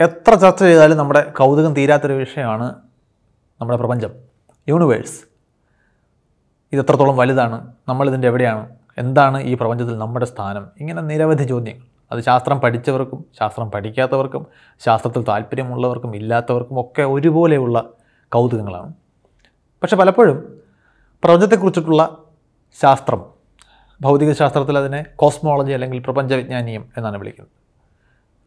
എത്ര ചർച്ച ചെയ്താലും നമ്മുടെ കൗതുകം തീരാത്തൊരു വിഷയമാണ് നമ്മുടെ പ്രപഞ്ചം. യൂണിവേഴ്സ് ഇത് എത്രത്തോളം വലുതാണ്? നമ്മളിതിന്റെ എവിടെയാണ്? എന്താണ് ഈ പ്രപഞ്ചത്തിൽ നമ്മുടെ സ്ഥാനം? ഇങ്ങനെ നിരവധി ചോദ്യങ്ങൾ. അത് ശാസ്ത്രം പഠിച്ചവർക്കും ശാസ്ത്രം പഠിക്കാത്തവർക്കും ശാസ്ത്രത്തിൽ താല്പര്യമുള്ളവർക്കും ഇല്ലാത്തവർക്കും ഒക്കെ ഒരുപോലെയുള്ള കൗതുകങ്ങളാണ്. പക്ഷെ പലപ്പോഴും പ്രപഞ്ചത്തെക്കുറിച്ചിട്ടുള്ള ശാസ്ത്രം ഭൗതികശാസ്ത്രത്തിൽ അതിനെ കോസ്മോളജി അല്ലെങ്കിൽ പ്രപഞ്ചവിജ്ഞാനീയം എന്നാണ് വിളിക്കുന്നത്.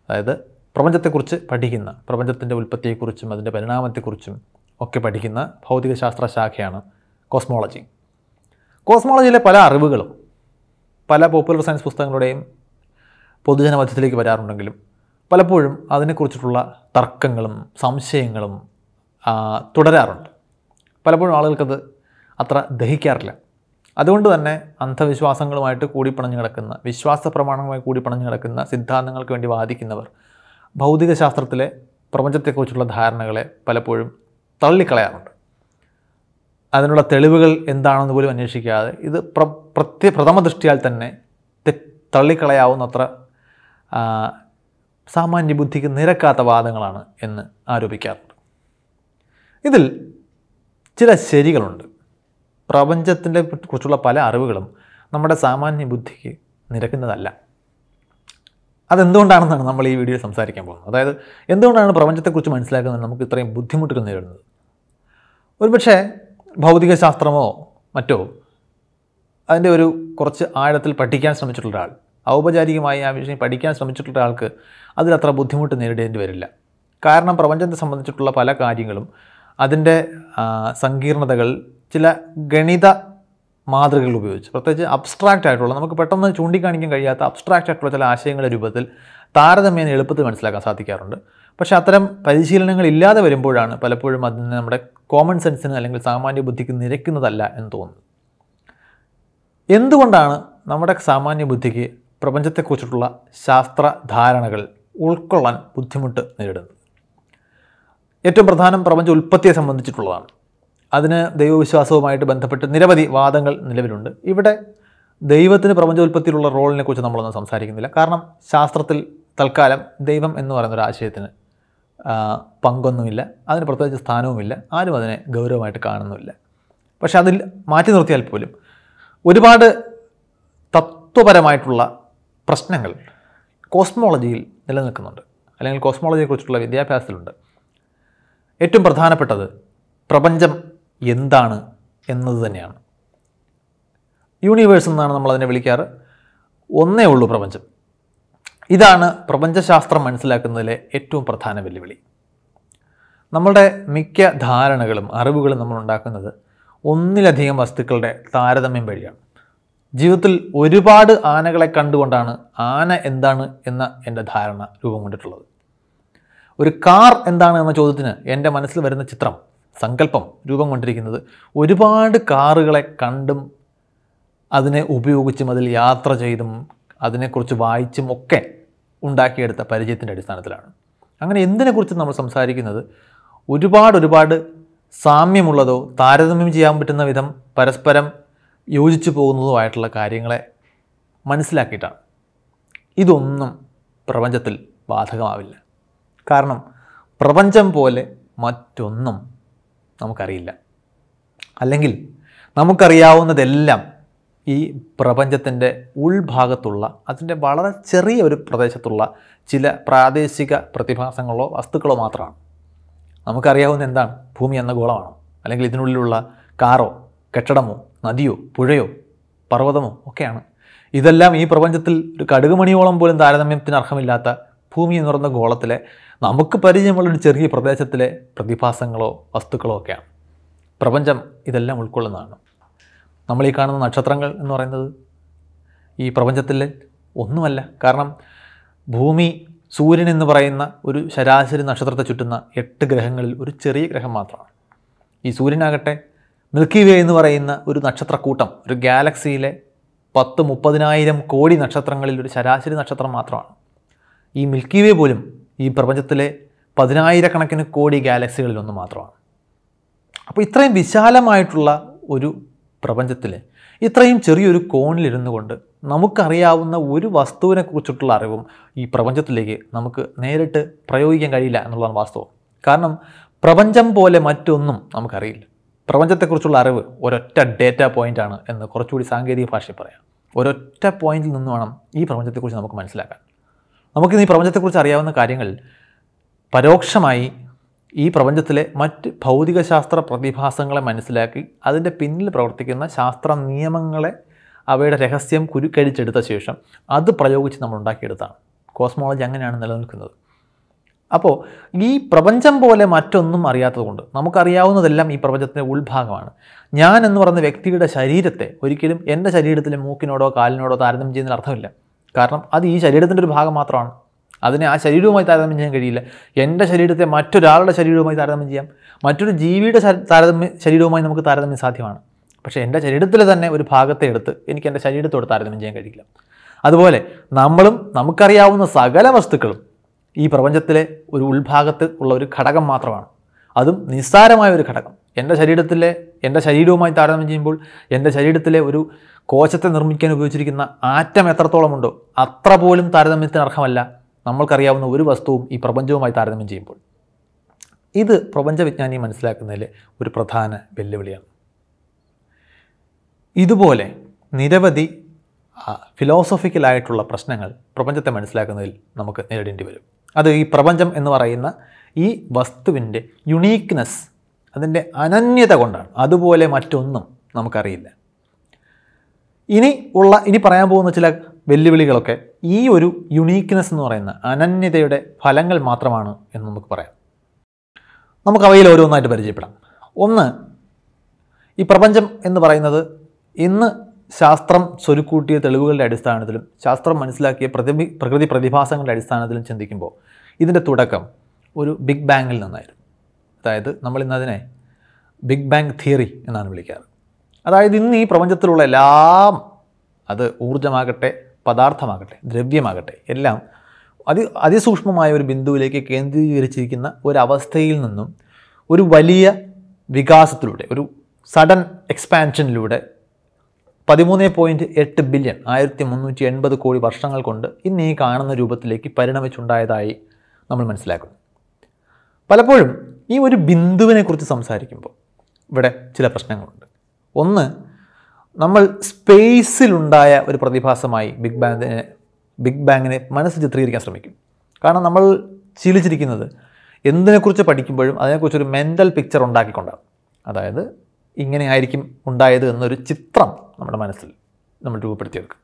അതായത് പ്രപഞ്ചത്തെക്കുറിച്ച് പഠിക്കുന്ന പ്രപഞ്ചത്തിന്റെ ഉൽപ്പത്തിയെക്കുറിച്ചും അതിന്റെ പരിണാമത്തെക്കുറിച്ചും ഒക്കെ പഠിക്കുന്ന ഭൗതികശാസ്ത്ര ശാഖയാണ് കോസ്മോളജി. കോസ്മോളജിയിലെ പല അറിവുകളും പല പോപ്പുലർ സയൻസ് പുസ്തകങ്ങളുടെയും പൊതുജനമധ്യത്തിലേക്ക് വരാറുണ്ടെങ്കിലും പലപ്പോഴും അതിനെക്കുറിച്ചിട്ടുള്ള തർക്കങ്ങളും സംശയങ്ങളും തുടരാറുണ്ട്. പലപ്പോഴും ആളുകൾക്കത് അത്ര ദഹിക്കാറില്ല. അതുകൊണ്ട് തന്നെ അന്ധവിശ്വാസങ്ങളുമായിട്ട് കൂടിപ്പണഞ്ഞു കിടക്കുന്ന വിശ്വാസ പ്രമാണങ്ങളുമായി കൂടിപ്പണഞ്ഞു കിടക്കുന്ന സിദ്ധാന്തങ്ങൾക്ക് വേണ്ടി വാദിക്കുന്നവർ ഭൗതിക ശാസ്ത്രത്തിലെ പ്രപഞ്ചത്തെക്കുറിച്ചുള്ള ധാരണകളെ പലപ്പോഴും തള്ളിക്കളയാറുണ്ട്. അതിനുള്ള തെളിവുകൾ എന്താണെന്ന് പോലും അന്വേഷിക്കാതെ ഇത് പ്ര പ്രത്യ പ്രഥമ ദൃഷ്ടിയാൽ തന്നെ തള്ളിക്കളയാവുന്നത്ര സാമാന്യ ബുദ്ധിക്ക് നിരക്കാത്ത വാദങ്ങളാണ് എന്ന് ആരോപിക്കാറുണ്ട്. ഇതിൽ ചില ശരികളുണ്ട്. പ്രപഞ്ചത്തിന്റെ കുറിച്ചുള്ള പല അറിവുകളും നമ്മുടെ സാമാന്യ ബുദ്ധിക്ക് നിരക്കുന്നതല്ല. അതെന്തുകൊണ്ടാണെന്നാണ് നമ്മൾ ഈ വീഡിയോ സംസാരിക്കാൻ പോകുന്നത്? അതായത് എന്തുകൊണ്ടാണ് പ്രപഞ്ചത്തെക്കുറിച്ച് മനസ്സിലാക്കുന്നത് നമുക്ക് ഇത്രയും ബുദ്ധിമുട്ടുകൾ നേരിടുന്നത്? ഒരുപക്ഷെ ഭൗതികശാസ്ത്രമോ മറ്റോ അതിന്റെ ഒരു കുറച്ച് ആഴത്തിൽ പഠിക്കാൻ ശ്രമിച്ചിട്ടുള്ള ഒരാൾ ഔപചാരികമായി ആ വിഷയം പഠിക്കാൻ ശ്രമിച്ചിട്ടുള്ള ഒരാൾക്ക് അതിലത്ര ബുദ്ധിമുട്ട് നേരിടേണ്ടി വരില്ല. കാരണം പ്രപഞ്ചത്തെ സംബന്ധിച്ചിട്ടുള്ള പല കാര്യങ്ങളും അതിന്റെ സങ്കീർണതകൾ ചില ഗണിത മാതൃകകൾ ഉപയോഗിച്ച്. പ്രത്യേകിച്ച് അബ്സ്ട്രാക്റ്റ് ആയിട്ടുള്ള നമുക്ക് പെട്ടെന്ന് ചൂണ്ടിക്കാണിക്കാൻ കഴിയാത്ത അബ്സ്ട്രാക്റ്റ് ആയിട്ടുള്ള ചില ആശയങ്ങളുടെ രൂപത്തിൽ താരതമ്യേന എളുപ്പത്തിൽ മനസ്സിലാക്കാൻ സാധിക്കാറുണ്ട്. പക്ഷേ അത്തരം പരിശീലനങ്ങൾ ഇല്ലാതെ വരുമ്പോഴാണ് പലപ്പോഴും അതിന് നമ്മുടെ കോമൺ സെൻസിന് അല്ലെങ്കിൽ സാമാന്യ ബുദ്ധിക്ക് നിരക്കുന്നതല്ല എന്ന് തോന്നുന്നത്. എന്തുകൊണ്ടാണ് നമ്മുടെ സാമാന്യ ബുദ്ധിക്ക് പ്രപഞ്ചത്തെക്കുറിച്ചിട്ടുള്ള ശാസ്ത്ര ധാരണകൾ ഉൾക്കൊള്ളാൻ ബുദ്ധിമുട്ട് നേരിടുന്നത്? ഏറ്റവും പ്രധാനം പ്രപഞ്ച ഉൽപ്പത്തിയെ സംബന്ധിച്ചിട്ടുള്ളതാണ്. അതിന് ദൈവവിശ്വാസവുമായിട്ട് ബന്ധപ്പെട്ട് നിരവധി വാദങ്ങൾ നിലവിലുണ്ട്. ഇവിടെ ദൈവത്തിന് പ്രപഞ്ചോൽപ്പത്തിയിലുള്ള റോളിനെക്കുറിച്ച് നമ്മളൊന്നും സംസാരിക്കുന്നില്ല. കാരണം ശാസ്ത്രത്തിൽ തൽക്കാലം ദൈവം എന്ന് പറയുന്ന ഒരു ആശയത്തിന് പങ്കൊന്നുമില്ല. അതിന് പ്രത്യേകിച്ച് സ്ഥാനവുമില്ല. ആരും അതിനെ ഗൗരവമായിട്ട് കാണുന്നുമില്ല. പക്ഷെ അതിൽ മാറ്റി നിർത്തിയാൽ പോലും ഒരുപാട് തത്വപരമായിട്ടുള്ള പ്രശ്നങ്ങൾ കോസ്മോളജിയിൽ നിലനിൽക്കുന്നുണ്ട്. അല്ലെങ്കിൽ കോസ്മോളജിയെക്കുറിച്ചുള്ള വിദ്യാഭ്യാസത്തിലുണ്ട്. ഏറ്റവും പ്രധാനപ്പെട്ടത് പ്രപഞ്ചം എന്താണ് എന്നത് തന്നെയാണ്. യൂണിവേഴ്സ് എന്നാണ് നമ്മളതിനെ വിളിക്കാറ്. ഒന്നേ ഉള്ളൂ പ്രപഞ്ചം. ഇതാണ് പ്രപഞ്ചശാസ്ത്രം മനസ്സിലാക്കുന്നതിലെ ഏറ്റവും പ്രധാന വെല്ലുവിളി. നമ്മളുടെ മിക്ക ധാരണകളും അറിവുകളും നമ്മൾ ഉണ്ടാക്കുന്നത് ഒന്നിലധികം വസ്തുക്കളുടെ താരതമ്യം വഴിയാണ്. ജീവിതത്തിൽ ഒരുപാട് ആനകളെ കണ്ടുകൊണ്ടാണ് ആന എന്താണ് എന്ന എന്റെ ധാരണ രൂപം കൊണ്ടിട്ടുള്ളത്. ഒരു കാർ എന്താണ് എന്ന ചോദ്യത്തിന് എന്റെ മനസ്സിൽ വരുന്ന ചിത്രം സങ്കല്പം രൂപം കൊണ്ടിരിക്കുന്നത്. ഒരുപാട് കാറുകളെ കണ്ടും അതിനെ ഉപയോഗിച്ചും അതിൽ യാത്ര ചെയ്തും അതിനെക്കുറിച്ച് വായിച്ചും ഒക്കെ ഉണ്ടാക്കിയെടുത്ത പരിചയത്തിന്റെ അടിസ്ഥാനത്തിലാണ്. അങ്ങനെ എന്തിനെക്കുറിച്ച് നമ്മൾ സംസാരിക്കുന്നത്? ഒരുപാട് ഒരുപാട് സാമ്യമുള്ളതോ താരതമ്യം ചെയ്യാൻ പറ്റുന്ന വിധം പരസ്പരം യോജിച്ചു പോകുന്നതോ ആയിട്ടുള്ള കാര്യങ്ങളെ മനസ്സിലാക്കിയിട്ടാണ്. ഇതൊന്നും പ്രപഞ്ചത്തിൽ ബാധകമാവില്ല. കാരണം പ്രപഞ്ചം പോലെ മറ്റൊന്നും നമുക്കറിയില്ല. അല്ലെങ്കിൽ നമുക്കറിയാവുന്നതെല്ലാം ഈ പ്രപഞ്ചത്തിന്റെ ഉൾഭാഗത്തുള്ള അതിന്റെ വളരെ ചെറിയ ഒരു പ്രദേശത്തുള്ള ചില പ്രാദേശിക പ്രതിഭാസങ്ങളോ വസ്തുക്കളോ മാത്രമാണ്. നമുക്കറിയാവുന്ന എന്താണ്? ഭൂമി എന്ന ഗോളമാണോ. അല്ലെങ്കിൽ ഇതിനുള്ളിലുള്ള കാറോ കെട്ടിടമോ നദിയോ പുഴയോ പർവതമോ ഒക്കെയാണ്. ഇതെല്ലാം ഈ പ്രപഞ്ചത്തിൽ ഒരു കടുകുമണിയോളം പോലും താരതമ്യത്തിന് അർഹമില്ലാത്ത ഭൂമി എന്ന് പറയുന്ന ഗോളത്തിലെ നമുക്ക് പരിചയമുള്ള ഒരു ചെറിയ പ്രദേശത്തിലെ പ്രതിഭാസങ്ങളോ വസ്തുക്കളോ ഒക്കെയാണ്. പ്രപഞ്ചം ഇതെല്ലാം ഉൾക്കൊള്ളുന്നതാണ്. നമ്മൾ ഈ കാണുന്ന നക്ഷത്രങ്ങൾ എന്ന് പറയുന്നത് ഈ പ്രപഞ്ചത്തിൽ ഒന്നുമല്ല. കാരണം ഭൂമി സൂര്യൻ എന്ന് പറയുന്ന ഒരു ശരാശരി നക്ഷത്രത്തെ ചുറ്റുന്ന എട്ട് ഗ്രഹങ്ങളിൽ ഒരു ചെറിയ ഗ്രഹം മാത്രമാണ്. ഈ സൂര്യനാകട്ടെ മിൽക്കി വേ എന്ന് പറയുന്ന ഒരു നക്ഷത്രക്കൂട്ടം ഒരു ഗാലക്സിയിലെ പത്ത് മുപ്പതിനായിരം കോടി നക്ഷത്രങ്ങളിൽ ഒരു ശരാശരി നക്ഷത്രം മാത്രമാണ്. ഈ മിൽക്കി വേ പോലും ഈ പ്രപഞ്ചത്തിലെ പതിനായിരക്കണക്കിന് കോടി ഗാലക്സികളിൽ ഒന്ന് മാത്രമാണ്. അപ്പോൾ ഇത്രയും വിശാലമായിട്ടുള്ള ഒരു പ്രപഞ്ചത്തിൽ ഇത്രയും ചെറിയൊരു കോണിലിരുന്നു കൊണ്ട് നമുക്കറിയാവുന്ന ഒരു വസ്തുവിനെ കുറിച്ചിട്ടുള്ള അറിവും ഈ പ്രപഞ്ചത്തിലേക്ക് നമുക്ക് നേരിട്ട് പ്രയോഗിക്കാൻ കഴിയില്ല എന്നുള്ളതാണ് വാസ്തവം. കാരണം പ്രപഞ്ചം പോലെ മറ്റൊന്നും നമുക്കറിയില്ല. പ്രപഞ്ചത്തെക്കുറിച്ചുള്ള അറിവ് ഒരൊറ്റ ഡേറ്റ പോയിന്റാണ് എന്ന് കുറച്ചുകൂടി സാങ്കേതിക ഭാഷയിൽ പറയാം. ഒരൊറ്റ പോയിന്റിൽ നിന്ന് വേണം ഈ പ്രപഞ്ചത്തെക്കുറിച്ച് നമുക്ക് മനസ്സിലാക്കാൻ. നമുക്കിന്ന് ഈ പ്രപഞ്ചത്തെക്കുറിച്ച് അറിയാവുന്ന കാര്യങ്ങൾ പരോക്ഷമായി ഈ പ്രപഞ്ചത്തിലെ മറ്റ് ഭൗതികശാസ്ത്ര പ്രതിഭാസങ്ങളെ മനസ്സിലാക്കി അതിന്റെ പിന്നിൽ പ്രവർത്തിക്കുന്ന ശാസ്ത്ര നിയമങ്ങളെ അവയുടെ രഹസ്യം കുരുക്കഴിച്ചെടുത്ത ശേഷം അത് പ്രയോഗിച്ച് നമ്മൾ ഉണ്ടാക്കിയെടുത്താണ്. കോസ്മോളജി അങ്ങനെയാണ് നിലനിൽക്കുന്നത്. അപ്പോൾ ഈ പ്രപഞ്ചം പോലെ മറ്റൊന്നും അറിയാത്തതുകൊണ്ട് നമുക്കറിയാവുന്നതെല്ലാം ഈ പ്രപഞ്ചത്തിന്റെ ഉൾഭാഗമാണ്. ഞാൻ എന്ന് പറയുന്ന വ്യക്തിയുടെ ശരീരത്തെ ഒരിക്കലും എന്റെ ശരീരത്തിലെ മൂക്കിനോടോ കാലിനോടോ താരതമ്യം ചെയ്യുന്നതിന് അർത്ഥമില്ല. കാരണം അത് ഈ ശരീരത്തിന്റെ ഒരു ഭാഗം മാത്രമാണ്. അതിനെ ആ ശരീരവുമായി താരതമ്യം ചെയ്യാൻ കഴിയില്ല. എന്റെ ശരീരത്തെ മറ്റൊരാളുടെ ശരീരവുമായി താരതമ്യം ചെയ്യാം. മറ്റൊരു ജീവിയുടെ താരതമ്യ ശരീരവുമായി നമുക്ക് താരതമ്യം സാധ്യമാണ്. പക്ഷേ എന്റെ ശരീരത്തിലെ തന്നെ ഒരു ഭാഗത്തെ എടുത്ത് എനിക്ക് എന്റെ ശരീരത്തോട് താരതമ്യം ചെയ്യാൻ കഴിയില്ല. അതുപോലെ നമ്മളും നമുക്കറിയാവുന്ന സകല വസ്തുക്കളും ഈ പ്രപഞ്ചത്തിലെ ഒരു ഉൾഭാഗത്ത് ഉള്ള ഒരു ഘടകം മാത്രമാണ്. അതും നിസ്സാരമായ ഒരു ഘടകം. എന്റെ ശരീരത്തിലെ എന്റെ ശരീരവുമായി താരതമ്യം ചെയ്യുമ്പോൾ എന്റെ ശരീരത്തിലെ ഒരു കോശത്തെ നിർമ്മിക്കാൻ ഉപയോഗിച്ചിരിക്കുന്ന ആറ്റം എത്രത്തോളമുണ്ടോ അത്ര പോലും താരതമ്യത്തിന് അർഹമല്ല നമ്മൾക്കറിയാവുന്ന ഒരു വസ്തുവും ഈ പ്രപഞ്ചവുമായി താരതമ്യം ചെയ്യുമ്പോൾ. ഇത് പ്രപഞ്ചവിജ്ഞാനി മനസ്സിലാക്കുന്നതിൽ ഒരു പ്രധാന വെല്ലുവിളിയാണ്. ഇതുപോലെ നിരവധി ഫിലോസഫിക്കലായിട്ടുള്ള പ്രശ്നങ്ങൾ പ്രപഞ്ചത്തെ മനസ്സിലാക്കുന്നതിൽ നമുക്ക് നേരിടേണ്ടി വരും. അത് ഈ പ്രപഞ്ചം എന്ന് പറയുന്ന ഈ വസ്തുവിന്റെ യുണീക്ക്നെസ് അതിന്റെ അനന്യത കൊണ്ടാണ്. അതുപോലെ മറ്റൊന്നും നമുക്കറിയില്ല. ഇനി ഉള്ള ഇനി പറയാൻ പോകുന്ന ചില വെല്ലുവിളികളൊക്കെ ഈ ഒരു യുണീക്ക്നെസ് എന്ന് പറയുന്ന അനന്യതയുടെ ഫലങ്ങൾ മാത്രമാണ് എന്ന് നമുക്ക് പറയാം. നമുക്ക് അവയിൽ ഓരോന്നായിട്ട് പരിചയപ്പെടാം. ഒന്ന് ഈ പ്രപഞ്ചം എന്ന് പറയുന്നത് ഇന്ന് ശാസ്ത്രം സ്വരുക്കൂട്ടിയ തെളിവുകളുടെ അടിസ്ഥാനത്തിലും ശാസ്ത്രം മനസ്സിലാക്കിയ പ്രതിഭി പ്രകൃതി പ്രതിഭാസങ്ങളുടെ അടിസ്ഥാനത്തിലും ചിന്തിക്കുമ്പോൾ ഇതിന്റെ തുടക്കം ഒരു ബിഗ് ബാങ്ങിൽ നിന്നായിരുന്നു. അതായത് നമ്മൾ ഇന്നതിനെ ബിഗ് ബാങ് തിയറി എന്നാണ് വിളിക്കാറ്. അതായത് ഇന്ന് ഈ പ്രപഞ്ചത്തിലുള്ള എല്ലാം അത് ഊർജമാകട്ടെ പദാർത്ഥമാകട്ടെ ദ്രവ്യമാകട്ടെ എല്ലാം അതി അതിസൂക്ഷ്മമായ ഒരു ബിന്ദുവിലേക്ക് കേന്ദ്രീകരിച്ചിരിക്കുന്ന ഒരവസ്ഥയിൽ നിന്നും ഒരു വലിയ വികാസത്തിലൂടെ ഒരു സഡൻ എക്സ്പാൻഷനിലൂടെ പതിമൂന്ന് പോയിന്റ് എട്ട് ബില്യൺ ആയിരത്തി മുന്നൂറ്റി എൺപത് കോടി വർഷങ്ങൾ കൊണ്ട് ഇന്ന് ഈ കാണുന്ന രൂപത്തിലേക്ക് പരിണമിച്ചുണ്ടായതായി നമ്മൾ മനസ്സിലാക്കുന്നു. പലപ്പോഴും ഈ ഒരു ബിന്ദുവിനെ കുറിച്ച് സംസാരിക്കുമ്പോൾ ഇവിടെ ചില പ്രശ്നങ്ങളുണ്ട്. ഒന്ന് നമ്മൾ സ്പേസിലുണ്ടായ ഒരു പ്രതിഭാസമായി ബിഗ് ബാങ്ങിനെ ബിഗ് ബാങ്ങിനെ മനസ്സ് ചിത്രീകരിക്കാൻ ശ്രമിക്കും. കാരണം നമ്മൾ ശീലിച്ചിരിക്കുന്നത് എന്തിനെക്കുറിച്ച് പഠിക്കുമ്പോഴും അതിനെക്കുറിച്ചൊരു മെന്റൽ പിക്ചർ ഉണ്ടാക്കിക്കൊണ്ടാണ്. അതായത് ഇങ്ങനെ ആയിരിക്കും ഉണ്ടായത് എന്നൊരു ചിത്രം നമ്മുടെ മനസ്സിൽ നമ്മൾ രൂപപ്പെടുത്തിയെടുക്കും.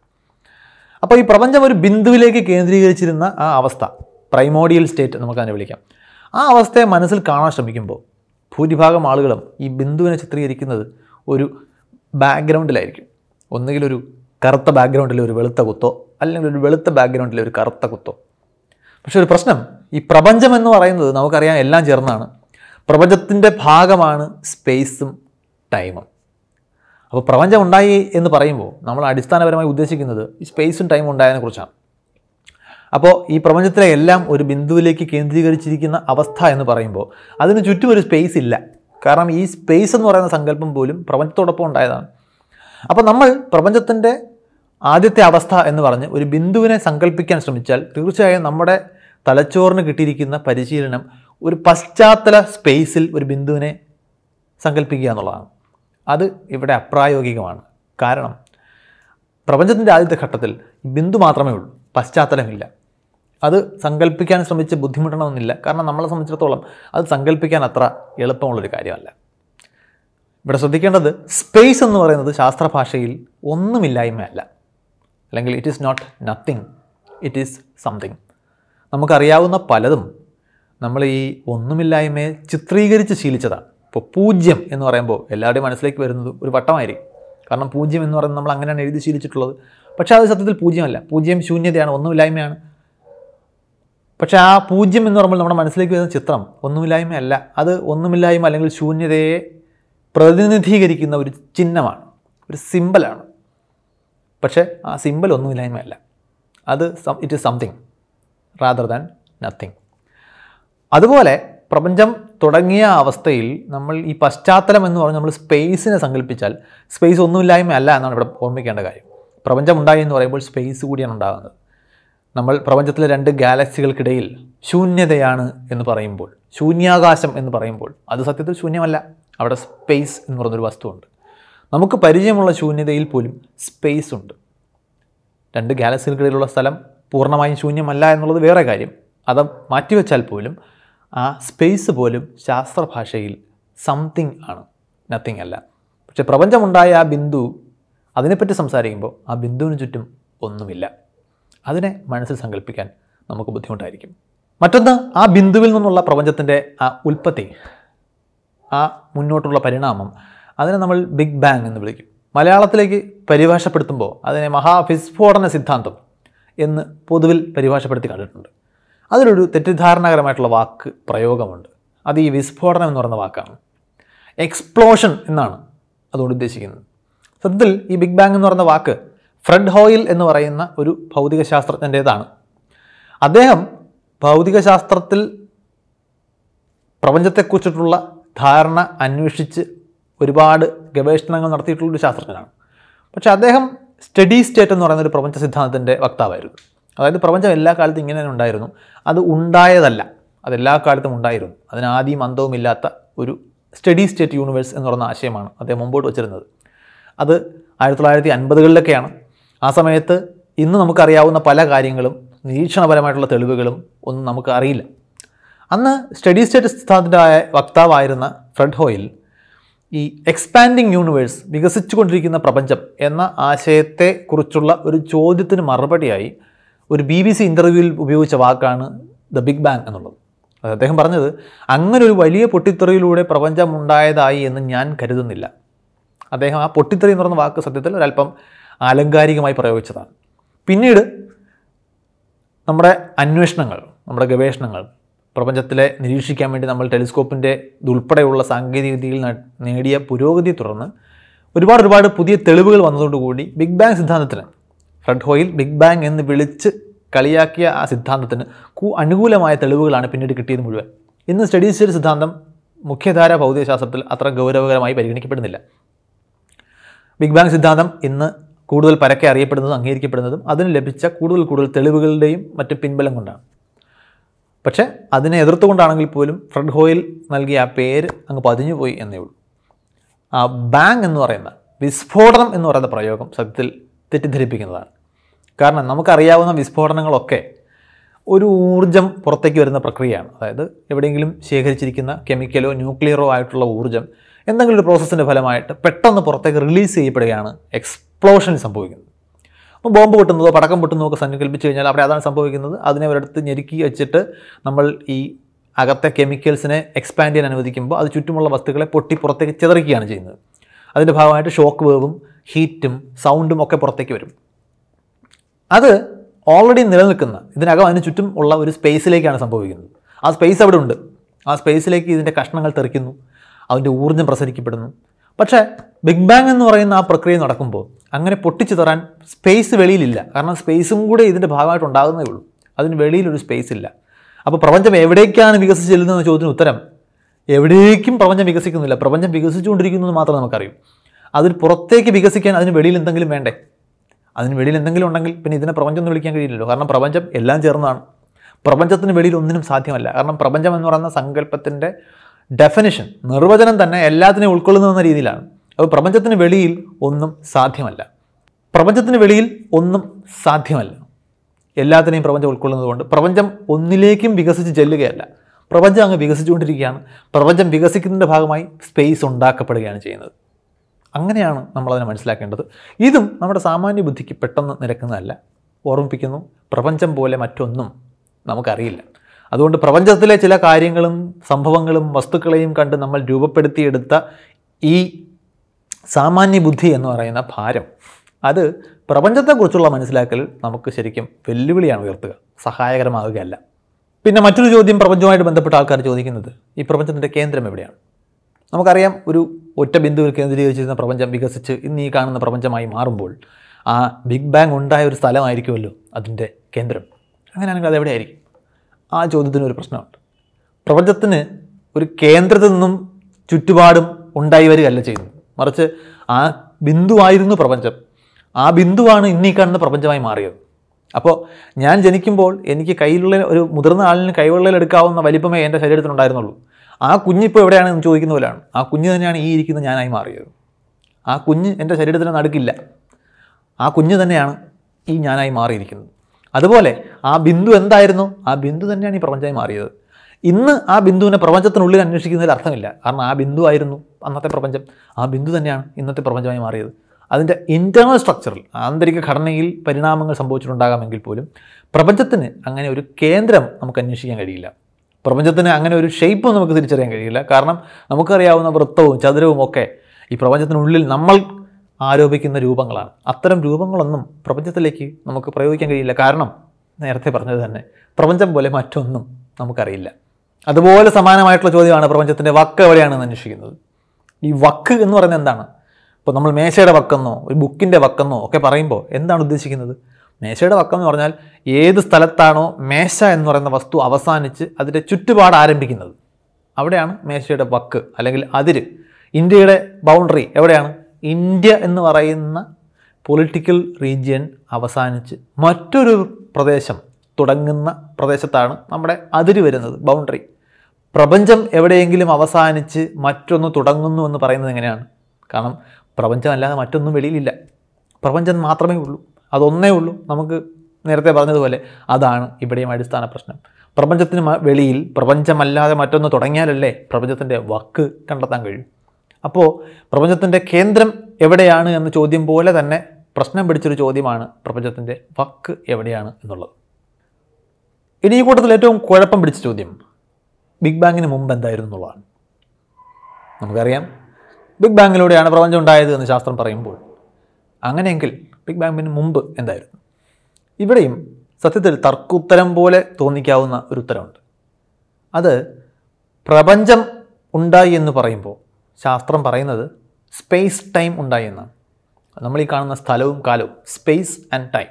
അപ്പോൾ ഈ പ്രപഞ്ചം ഒരു ബിന്ദുവിലേക്ക് കേന്ദ്രീകരിച്ചിരുന്ന ആ അവസ്ഥ പ്രൈമോഡിയൽ സ്റ്റേറ്റ് നമുക്ക് അതിനെ വിളിക്കാം. ആ അവസ്ഥയെ മനസ്സിൽ കാണാൻ ശ്രമിക്കുമ്പോൾ ഭൂരിഭാഗം ആളുകളും ഈ ബിന്ദുവിനെ ചിത്രീകരിക്കുന്നത് ഒരു ബാക്ക്ഗ്രൗണ്ടിലായിരിക്കും ഒന്നുകിൽ ഒരു കറുത്ത ബാക്ക്ഗ്രൗണ്ടിൽ ഒരു വെളുത്ത കുത്തോ അല്ലെങ്കിൽ ഒരു വെളുത്ത ബാക്ക്ഗ്രൗണ്ടിൽ ഒരു കറുത്ത കുത്തോ. പക്ഷെ ഒരു പ്രശ്നം ഈ പ്രപഞ്ചം എന്ന് പറയുന്നത് നമുക്കറിയാം എല്ലാം ചേർന്നാണ്. പ്രപഞ്ചത്തിന്റെ ഭാഗമാണ് സ്പേസും ടൈമും അപ്പോൾ പ്രപഞ്ചം ഉണ്ടായി എന്ന് പറയുമ്പോൾ നമ്മൾ അടിസ്ഥാനപരമായി ഉദ്ദേശിക്കുന്നത് ഈ സ്പേസും ടൈമും ഉണ്ടായതിനെ കുറിച്ചാണ്. അപ്പോൾ ഈ പ്രപഞ്ചത്തിലെ എല്ലാം ഒരു ബിന്ദുവിലേക്ക് കേന്ദ്രീകരിച്ചിരിക്കുന്ന അവസ്ഥ എന്ന് പറയുമ്പോൾ അതിന് ചുറ്റും ഒരു സ്പേസ് ഇല്ല. കാരണം ഈ സ്പേസ് എന്ന് പറയുന്ന സങ്കല്പം പോലും പ്രപഞ്ചത്തോടൊപ്പം ഉണ്ടായതാണ്. അപ്പോൾ നമ്മൾ പ്രപഞ്ചത്തിന്റെ ആദ്യത്തെ അവസ്ഥ എന്ന് പറഞ്ഞ് ഒരു ബിന്ദുവിനെ സങ്കല്പിക്കാൻ ശ്രമിച്ചാൽ തീർച്ചയായും നമ്മുടെ തലച്ചോറിന് കിട്ടിയിരിക്കുന്ന പരിശീലനം ഒരു പശ്ചാത്തല സ്പേസിൽ ഒരു ബിന്ദുവിനെ സങ്കല്പിക്കുക എന്നുള്ളതാണ്. അത് ഇവിടെ അപ്രായോഗികമാണ്. കാരണം പ്രപഞ്ചത്തിന്റെ ആദ്യത്തെ ഘട്ടത്തിൽ ബിന്ദു മാത്രമേ ഉള്ളൂ. പശ്ചാത്തലമില്ല. അത് സങ്കല്പിക്കാൻ ശ്രമിച്ച് ബുദ്ധിമുട്ടണമെന്നില്ല. കാരണം നമ്മളെ സംബന്ധിച്ചിടത്തോളം അത് സങ്കല്പിക്കാൻ അത്ര എളുപ്പമുള്ളൊരു കാര്യമല്ല. ഇവിടെ ശ്രദ്ധിക്കേണ്ടത് സ്പേസ് എന്ന് പറയുന്നത് ശാസ്ത്രഭാഷയിൽ ഒന്നുമില്ലായ്മയല്ല. അല്ലെങ്കിൽ it is not nothing it is something നമുക്കറിയാവുന്ന പലതും നമ്മൾ ഈ ഒന്നുമില്ലായ്മയെ ചിത്രീകരിച്ച് ശീലിച്ചതാണ്. ഇപ്പോൾ പൂജ്യം എന്ന് പറയുമ്പോൾ എല്ലാവരുടെയും മനസ്സിലേക്ക് വരുന്നത് ഒരു വട്ടമായിരിക്കും. കാരണം പൂജ്യം എന്ന് പറയുന്നത് നമ്മൾ അങ്ങനെയാണ് എഴുതി ശീലിച്ചിട്ടുള്ളത്. പക്ഷേ അത് സത്യത്തിൽ പൂജ്യമല്ല. പൂജ്യം ശൂന്യതയാണ് ഒന്നുമില്ലായ്മയാണ്. പക്ഷേ ആ പൂജ്യം എന്ന് പറയുമ്പോൾ നമ്മുടെ മനസ്സിലേക്ക് വരുന്ന ചിത്രം ഒന്നുമില്ലായ്മയല്ല. അത് ഒന്നുമില്ലായ്മ അല്ലെങ്കിൽ ശൂന്യതയെ പ്രതിനിധീകരിക്കുന്ന ഒരു ചിഹ്നമാണ്. ഒരു സിമ്പലാണ്. പക്ഷേ ആ സിമ്പൽ ഒന്നുമില്ലായ്മയല്ല. അത് it is something rather than nothing അതുപോലെ പ്രപഞ്ചം തുടങ്ങിയ അവസ്ഥയിൽ നമ്മൾ ഈ പശ്ചാത്തലം എന്ന് പറഞ്ഞ് നമ്മൾ സ്പേസിനെ സങ്കല്പിച്ചാൽ സ്പേസ് ഒന്നുമില്ലായ്മ അല്ല എന്നാണ് ഇവിടെ ഓർമ്മിക്കേണ്ട കാര്യം. പ്രപഞ്ചം ഉണ്ടായി എന്ന് പറയുമ്പോൾ സ്പേസ് കൂടിയാണ് ഉണ്ടാകുന്നത്. നമ്മൾ പ്രപഞ്ചത്തിലെ രണ്ട് ഗാലക്സികൾക്കിടയിൽ ശൂന്യതയാണ് എന്ന് പറയുമ്പോൾ ശൂന്യാകാശം എന്ന് പറയുമ്പോൾ അത് സത്യത്തിൽ ശൂന്യമല്ല. അവിടെ സ്പേസ് എന്ന് പറയുന്നൊരു വസ്തുവുണ്ട്. നമുക്ക് പരിചയമുള്ള ശൂന്യതയിൽ പോലും സ്പേസ് ഉണ്ട്. രണ്ട് ഗാലക്സികൾക്കിടയിലുള്ള സ്ഥലം പൂർണമായും ശൂന്യമല്ല എന്നുള്ളത് വേറെ കാര്യം. അത് മാറ്റിവെച്ചാൽ പോലും ആ സ്പേസ് പോലും ശാസ്ത്രഭാഷയിൽ സംതിങ് ആണ് നത്തിങ് അല്ല. പക്ഷേ പ്രപഞ്ചമുണ്ടായ ആ ബിന്ദു അതിനെപ്പറ്റി സംസാരിക്കുമ്പോൾ ആ ബിന്ദുവിന് ചുറ്റും ഒന്നുമില്ല. അതിനെ മനസ്സിൽ സങ്കല്പിക്കാൻ നമുക്ക് ബുദ്ധിമുട്ടായിരിക്കും. മറ്റൊന്ന് ആ ബിന്ദുവിൽ നിന്നുള്ള പ്രപഞ്ചത്തിന്റെ ആ ഉൽപ്പത്തി ആ മുന്നോട്ടുള്ള പരിണാമം അതിനെ നമ്മൾ ബിഗ് ബാങ് എന്ന് വിളിക്കും. മലയാളത്തിലേക്ക് പരിഭാഷപ്പെടുത്തുമ്പോൾ അതിനെ മഹാവിസ്ഫോടന സിദ്ധാന്തം എന്ന് പൊതുവിൽ പരിഭാഷപ്പെടുത്തി കണ്ടിട്ടുണ്ട്. അതിലൊരു തെറ്റിദ്ധാരണകരമായിട്ടുള്ള വാക്ക് പ്രയോഗമുണ്ട്. അത് ഈ വിസ്ഫോടനം എന്ന് പറയുന്ന വാക്കാണ്. എക്സ്പ്ലോഷൻ എന്നാണ് അതുകൊണ്ട് ഉദ്ദേശിക്കുന്നത്. സത്യത്തിൽ ഈ ബിഗ് ബാങ് എന്ന് പറയുന്ന വാക്ക് ഫ്രെഡ് ഹോയിൽ എന്ന് പറയുന്ന ഒരു ഭൗതിക ശാസ്ത്രജ്ഞന്റേതാണ് അദ്ദേഹം ഭൗതികശാസ്ത്രത്തിൽ പ്രപഞ്ചത്തെക്കുറിച്ചിട്ടുള്ള ധാരണ അന്വേഷിച്ച് ഒരുപാട് ഗവേഷണങ്ങൾ നടത്തിയിട്ടുള്ളൊരു ശാസ്ത്രജ്ഞനാണ്. പക്ഷേ അദ്ദേഹം സ്റ്റഡി സ്റ്റേറ്റ് എന്ന് പറയുന്ന ഒരു പ്രപഞ്ച സിദ്ധാന്തത്തിന്റെ വക്താവായിരുന്നു. അതായത് പ്രപഞ്ചം എല്ലാ കാലത്തും ഇങ്ങനെ തന്നെ ഉണ്ടായിരുന്നു. അത് ഉണ്ടായതല്ല. അതെല്ലാ കാലത്തും ഉണ്ടായിരുന്നു. അതിനാദ്യം അന്തവും ഇല്ലാത്ത ഒരു സ്റ്റഡി സ്റ്റേറ്റ് യൂണിവേഴ്സ് എന്ന് പറയുന്ന ആശയമാണ് അദ്ദേഹം മുമ്പോട്ട് വച്ചിരുന്നത്. അത് ആയിരത്തി തൊള്ളായിരത്തി അൻപതുകളിലൊക്കെയാണ്. ആ സമയത്ത് ഇന്ന് നമുക്കറിയാവുന്ന പല കാര്യങ്ങളും നിരീക്ഷണപരമായിട്ടുള്ള തെളിവുകളും ഒന്നും നമുക്ക് അറിയില്ല അന്ന് സ്റ്റഡി സ്റ്റേറ്റ് സിദ്ധാന്തത്തിന്റെ വക്താവായിരുന്ന ഫ്രെഡ് ഹോയിൽ ഈ എക്സ്പാൻഡിങ് യൂണിവേഴ്സ് വികസിച്ചുകൊണ്ടിരിക്കുന്ന പ്രപഞ്ചം എന്ന ആശയത്തെക്കുറിച്ചുള്ള ഒരു ചോദ്യത്തിന് മറുപടിയായി ഒരു ബി ബി സി ഇന്റർവ്യൂവിൽ ഉപയോഗിച്ച വാക്കാണ് ദ ബിഗ് ബാങ് എന്നുള്ളത്. അത് അദ്ദേഹം പറഞ്ഞത് അങ്ങനെ ഒരു വലിയ പൊട്ടിത്തെറിയിലൂടെ പ്രപഞ്ചം ഉണ്ടായതായി എന്ന് ഞാൻ കരുതുന്നില്ല. അദ്ദേഹം ആ പൊട്ടിത്തെറി എന്ന് പറഞ്ഞ വാക്ക് സത്യത്തിൽ ഒരല്പം ആലങ്കാരികമായി പ്രയോഗിച്ചതാണ്. പിന്നീട് നമ്മുടെ അന്വേഷണങ്ങൾ നമ്മുടെ ഗവേഷണങ്ങൾ പ്രപഞ്ചത്തിലെ നിരീക്ഷിക്കാൻ വേണ്ടി നമ്മൾ ടെലിസ്കോപ്പിന്റെ ഇതുൾപ്പെടെയുള്ള സാങ്കേതികവിദ്യയിൽ വിദ്യയിൽ നേടിയ പുരോഗതി തുടർന്ന് ഒരുപാട് ഒരുപാട് പുതിയ തെളിവുകൾ വന്നതോടുകൂടി ബിഗ് ബാങ് സിദ്ധാന്തത്തിന് ഫ്രെഡ് ഹോയിൽ ബിഗ് ബാങ് എന്ന് വിളിച്ച് കളിയാക്കിയ ആ സിദ്ധാന്തത്തിന് അനുകൂലമായ തെളിവുകളാണ് പിന്നീട് കിട്ടിയത് മുഴുവൻ. ഇന്ന് സ്റ്റഡി സ്റ്റേറ്റ് സിദ്ധാന്തം മുഖ്യധാര ഭൗതികശാസ്ത്രത്തിൽ അത്ര ഗൗരവകരമായി പരിഗണിക്കപ്പെടുന്നില്ല. ബിഗ് ബാങ് സിദ്ധാന്തം ഇന്ന് കൂടുതൽ പരക്കെ അറിയപ്പെടുന്നതും അംഗീകരിക്കപ്പെടുന്നതും അതിന് ലഭിച്ച കൂടുതൽ കൂടുതൽ തെളിവുകളുടെയും മറ്റ് പിൻബലം കൊണ്ടാണ്. പക്ഷേ അതിനെ എതിർത്തുകൊണ്ടാണെങ്കിൽ പോലും ഫ്രെഡ് ഹോയിൽ നൽകിയ ആ പേര് അങ്ങ് പതിഞ്ഞു പോയി എന്നേ ഉള്ളൂ. ആ ബാങ് എന്ന് പറയുന്ന വിസ്ഫോടനം എന്ന് പറയുന്ന പ്രയോഗം സത്യത്തിൽ തെറ്റിദ്ധരിപ്പിക്കുന്നതാണ്. കാരണം നമുക്കറിയാവുന്ന വിസ്ഫോടനങ്ങളൊക്കെ ഒരു ഊർജം പുറത്തേക്ക് വരുന്ന പ്രക്രിയയാണ്. അതായത് എവിടെയെങ്കിലും ശേഖരിച്ചിരിക്കുന്ന കെമിക്കലോ ന്യൂക്ലിയറോ ആയിട്ടുള്ള ഊർജം എന്തെങ്കിലും ഒരു പ്രോസസ്സിന്റെ ഫലമായിട്ട് പെട്ടെന്ന് പുറത്തേക്ക് റിലീസ് ചെയ്യപ്പെടുകയാണ് എക്സ്പ്ലോഷൻ സംഭവിക്കുന്നത് അപ്പോൾ ബോംബ് പൊട്ടുന്നതോ പടക്കം പൊട്ടുന്നതോ ഒക്കെ സങ്കല്പിച്ച് കഴിഞ്ഞാൽ അവിടെ അതാണ് സംഭവിക്കുന്നത്. അതിനെ ഒരിടത്ത് ഞെരുക്കി വെച്ചിട്ട് നമ്മൾ ഈ അകത്തെ കെമിക്കൽസിനെ എക്സ്പാൻഡ് ചെയ്യാൻ അനുവദിക്കുമ്പോൾ അത് ചുറ്റുമുള്ള വസ്തുക്കളെ പൊട്ടി പുറത്തേക്ക് ചിതറിക്കുകയാണ് ചെയ്യുന്നത്. അതിന്റെ ഭാഗമായിട്ട് ഷോക്ക് വേവും ഹീറ്റും സൗണ്ടും ഒക്കെ പുറത്തേക്ക് വരും. അത് ഓൾറെഡി നിലനിൽക്കുന്ന ഇതിനകം അതിന് ചുറ്റും ഉള്ള ഒരു സ്പേസിലേക്കാണ് സംഭവിക്കുന്നത്. ആ സ്പേസ് അവിടെ ഉണ്ട്. ആ സ്പേസിലേക്ക് ഇതിന്റെ കഷ്ണങ്ങൾ തെറിക്കുന്നു. അതിന്റെ ഊർജം പ്രസരിക്കപ്പെടുന്നു. പക്ഷേ ബിഗ് ബാങ് എന്ന് പറയുന്ന ആ പ്രക്രിയ നടക്കുമ്പോൾ അങ്ങനെ പൊട്ടിച്ചു തരാൻ സ്പേസ് വെളിയിലില്ല. കാരണം സ്പേസും കൂടെ ഇതിന്റെ ഭാഗമായിട്ട് ഉണ്ടാകുന്നേ ഉള്ളൂ. അതിന് വെളിയിലൊരു സ്പേസ് ഇല്ല. അപ്പോൾ പ്രപഞ്ചം എവിടേക്കാണ് വികസിച്ച് ചെല്ലുന്നതെന്ന ചോദ്യത്തിന് ഉത്തരം എവിടേക്കും പ്രപഞ്ചം വികസിക്കുന്നില്ല. പ്രപഞ്ചം വികസിച്ചുകൊണ്ടിരിക്കുന്നു എന്ന് മാത്രം നമുക്കറിയും. അതിന് പുറത്തേക്ക് വികസിക്കാൻ അതിന് വെളിയിൽ എന്തെങ്കിലും വേണ്ടേ? അതിന് വെളിയിൽ എന്തെങ്കിലും ഉണ്ടെങ്കിൽ പിന്നെ ഇതിനെ പ്രപഞ്ചം എന്ന് വിളിക്കാൻ കഴിയില്ലല്ലോ. കാരണം പ്രപഞ്ചം എല്ലാം ചേർന്നതാണ്. പ്രപഞ്ചത്തിന് വെളിയിൽ ഒന്നിനും സാധ്യമല്ല. കാരണം പ്രപഞ്ചം എന്ന് പറയുന്ന സങ്കല്പത്തിന്റെ ഡെഫിനിഷൻ നിർവചനം തന്നെ എല്ലാത്തിനെയും ഉൾക്കൊള്ളുന്ന രീതിയിലാണ്. അപ്പോൾ പ്രപഞ്ചത്തിന് വെളിയിൽ ഒന്നും സാധ്യമല്ല. പ്രപഞ്ചത്തിന് വെളിയിൽ ഒന്നും സാധ്യമല്ല. എല്ലാത്തിനെയും പ്രപഞ്ചം ഉൾക്കൊള്ളുന്നതുകൊണ്ട് പ്രപഞ്ചം ഒന്നിലേക്കും വികസിച്ച് ചെല്ലുകയല്ല. പ്രപഞ്ചം അങ്ങ് വികസിച്ചുകൊണ്ടിരിക്കുകയാണ്. പ്രപഞ്ചം വികസിക്കുന്നതിന്റെ ഭാഗമായി സ്പേസ് ഉണ്ടാക്കപ്പെടുകയാണ് ചെയ്യുന്നത്. അങ്ങനെയാണ് നമ്മളതിനെ മനസ്സിലാക്കേണ്ടത്. ഇതും നമ്മുടെ സാമാന്യ ബുദ്ധിക്ക് പെട്ടെന്ന് നിരക്കുന്നതല്ല. ഓർമ്മിപ്പിക്കുന്നു പ്രപഞ്ചം പോലെ മറ്റൊന്നും നമുക്കറിയില്ല. അതുകൊണ്ട് പ്രപഞ്ചത്തിലെ ചില കാര്യങ്ങളും സംഭവങ്ങളും വസ്തുക്കളെയും കണ്ട് നമ്മൾ രൂപപ്പെടുത്തിയെടുത്ത ഈ സാമാന്യ ബുദ്ധി എന്ന് പറയുന്ന ഭാരം അത് പ്രപഞ്ചത്തെക്കുറിച്ചുള്ള മനസ്സിലാക്കൽ നമുക്ക് ശരിക്കും വെല്ലുവിളിയാണ് ഉയർത്തുക സഹായകരമാവുകയല്ല പിന്നെ മറ്റൊരു ചോദ്യം പ്രപഞ്ചവുമായിട്ട് ബന്ധപ്പെട്ട ആൾക്കാർ ചോദിക്കുന്നത് ഈ പ്രപഞ്ചത്തിന്റെ കേന്ദ്രം എവിടെയാണ്? നമുക്കറിയാം ഒരു ഒറ്റ ബിന്ദുവിൽ കേന്ദ്രീകരിച്ചിരുന്ന പ്രപഞ്ചം വികസിച്ച് ഇന്ന് ഈ കാണുന്ന പ്രപഞ്ചമായി മാറുമ്പോൾ ആ ബിഗ് ബാങ് ഉണ്ടായ ഒരു സ്ഥലമായിരിക്കുമല്ലോ അതിന്റെ കേന്ദ്രം. അങ്ങനെയാണെങ്കിൽ അത് എവിടെയായിരിക്കും? ആ ചോദ്യത്തിന് ഒരു പ്രശ്നമുണ്ട്. പ്രപഞ്ചത്തിന് ഒരു കേന്ദ്രത്തിൽ നിന്നും ചുറ്റുപാടും ഉണ്ടായി വരികയല്ല ചെയ്യുന്നത്. മറിച്ച് ആ ബിന്ദുവായിരുന്നു പ്രപഞ്ചം. ആ ബിന്ദുവാണ് ഇന്നീ കാണുന്ന പ്രപഞ്ചമായി മാറിയത്. അപ്പോൾ ഞാൻ ജനിക്കുമ്പോൾ എനിക്ക് കയ്യിലുള്ള ഒരു മുതിർന്ന ആളിന് കൈവെള്ളയിൽ എടുക്കാവുന്ന വലിപ്പമേ എന്റെ ശരീരത്തിനുണ്ടായിരുന്നുള്ളൂ. ആ കുഞ്ഞിപ്പോൾ എവിടെയാണ് എന്ന് ചോദിക്കുന്ന പോലെയാണ്. ആ കുഞ്ഞ് തന്നെയാണ് ഈ ഇരിക്കുന്ന ഞാനായി മാറിയത്. ആ കുഞ്ഞ് എന്റെ ശരീരത്തിന് നടുക്കില്ല. ആ കുഞ്ഞ് തന്നെയാണ് ഈ ഞാനായി മാറിയിരിക്കുന്നത്. അതുപോലെ ആ ബിന്ദു എന്തായിരുന്നു? ആ ബിന്ദു തന്നെയാണ് ഈ പ്രപഞ്ചമായി മാറിയത്. ഇന്ന് ആ ബിന്ദുവിനെ പ്രപഞ്ചത്തിനുള്ളിൽ അന്വേഷിക്കുന്നതിൽ അർത്ഥമില്ല. കാരണം ആ ബിന്ദു ആയിരുന്നു അന്നത്തെ പ്രപഞ്ചം. ആ ബിന്ദു തന്നെയാണ് ഇന്നത്തെ പ്രപഞ്ചമായി മാറിയത്. അതിന്റെ ഇന്റേർണൽ സ്ട്രക്ചറിൽ ആന്തരിക ഘടനയിൽ പരിണാമങ്ങൾ സംഭവിച്ചിട്ടുണ്ടാകാമെങ്കിൽ പോലും പ്രപഞ്ചത്തിന് അങ്ങനെ ഒരു കേന്ദ്രം നമുക്ക് അന്വേഷിക്കാൻ കഴിയില്ല. പ്രപഞ്ചത്തിന് അങ്ങനെ ഒരു ഷേപ്പും നമുക്ക് തിരിച്ചറിയാൻ കഴിയില്ല. കാരണം നമുക്കറിയാവുന്ന വൃത്തവും ചതുരവും ഒക്കെ ഈ പ്രപഞ്ചത്തിനുള്ളിൽ നമ്മൾ ആരോപിക്കുന്ന രൂപങ്ങളാണ്. അത്തരം രൂപങ്ങളൊന്നും പ്രപഞ്ചത്തിലേക്ക് നമുക്ക് പ്രയോഗിക്കാൻ കഴിയില്ല. കാരണം നേരത്തെ പറഞ്ഞത് തന്നെ പ്രപഞ്ചം പോലെ മറ്റൊന്നും നമുക്കറിയില്ല. അതുപോലെ സമാനമായിട്ടുള്ള ചോദ്യമാണ് പ്രപഞ്ചത്തിന്റെ വക്ക് എവിടെയാണെന്ന് അന്വേഷിക്കുന്നത്. ഈ വക്ക് എന്ന് പറയുന്നത് എന്താണ്? ഇപ്പോൾ നമ്മൾ മേശയുടെ വക്കെന്നോ ഒരു ബുക്കിന്റെ വക്കെന്നോ ഒക്കെ പറയുമ്പോൾ എന്താണ് ഉദ്ദേശിക്കുന്നത്? മേശയുടെ വക്കെന്ന് പറഞ്ഞാൽ ഏത് സ്ഥലത്താണോ മേശ എന്ന് പറയുന്ന വസ്തു അവസാനിച്ച് അതിന്റെ ചുറ്റുപാട് ആരംഭിക്കുന്നത്. അവിടെയാണ് മേശയുടെ വക്ക് അല്ലെങ്കിൽ അതിര്. ഇന്ത്യയുടെ ബൗണ്ടറി എവിടെയാണ്? ഇന്ത്യ എന്ന് പറയുന്ന പൊളിറ്റിക്കൽ റീജിയൻ അവസാനിച്ച് മറ്റൊരു പ്രദേശം തുടങ്ങുന്ന പ്രദേശത്താണ് നമ്മുടെ അതിര് വരുന്നത് ബൗണ്ടറി പ്രപഞ്ചം എവിടെയെങ്കിലും അവസാനിച്ച് മറ്റൊന്ന് തുടങ്ങുന്നു എന്ന് പറയുന്നത് എങ്ങനെയാണ്? കാരണം പ്രപഞ്ചമല്ലാതെ മറ്റൊന്നും വെളിയിലില്ല. പ്രപഞ്ചം മാത്രമേ ഉള്ളൂ. അതൊന്നേ ഉള്ളൂ. നമുക്ക് നേരത്തെ പറഞ്ഞതുപോലെ അതാണ് ഇവിടെയും അടിസ്ഥാന പ്രശ്നം. പ്രപഞ്ചത്തിന് വെളിയിൽ പ്രപഞ്ചമല്ലാതെ മറ്റൊന്ന് തുടങ്ങിയാലല്ലേ പ്രപഞ്ചത്തിന്റെ വക്ക് കണ്ടെത്താൻ കഴിയും. അപ്പോൾ പ്രപഞ്ചത്തിന്റെ കേന്ദ്രം എവിടെയാണ് എന്ന ചോദ്യം പോലെ തന്നെ പ്രശ്നം പിടിച്ചൊരു ചോദ്യമാണ് പ്രപഞ്ചത്തിന്റെ വക്ക് എവിടെയാണ് എന്നുള്ളത്. ഇനി ഈ കൂട്ടത്തിൽ ഏറ്റവും കുഴപ്പം പിടിച്ച ചോദ്യം ബിഗ് ബാങ്ങിന് മുമ്പ് എന്തായിരുന്നു എന്നുള്ളതാണ്. നമുക്കറിയാം ബിഗ് ബാങ്ങിലൂടെയാണ് പ്രപഞ്ചം ഉണ്ടായത് എന്ന് ശാസ്ത്രം പറയുമ്പോൾ അങ്ങനെയെങ്കിൽ ബിഗ് ബാങ്ങിന് മുമ്പ് എന്തായിരുന്നു? ഇവിടെയും സത്യത്തിൽ തർക്കുത്തരം പോലെ തോന്നിക്കാവുന്ന ഒരു ഉത്തരമുണ്ട്. അത് പ്രപഞ്ചം ഉണ്ടായി എന്ന് പറയുമ്പോൾ ശാസ്ത്രം പറയുന്നത് സ്പേസ് ടൈം ഉണ്ടായി എന്നാണ്. നമ്മൾ ഈ കാണുന്ന സ്ഥലവും കാലവും സ്പേസ് ആൻഡ് ടൈം